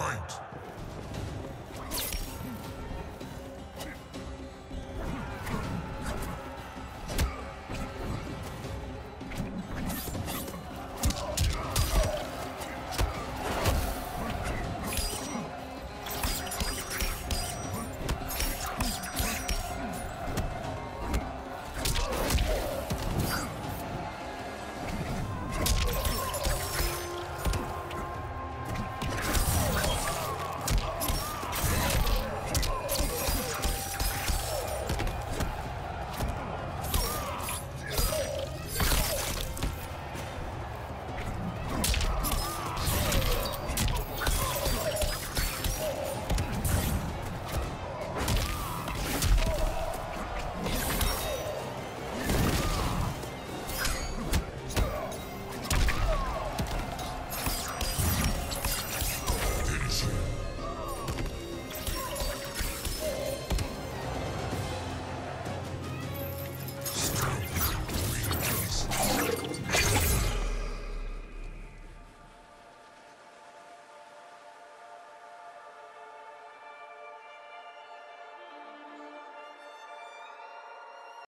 fight!